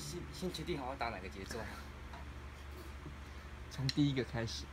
先先决定好要打哪个节奏。从第一个开始。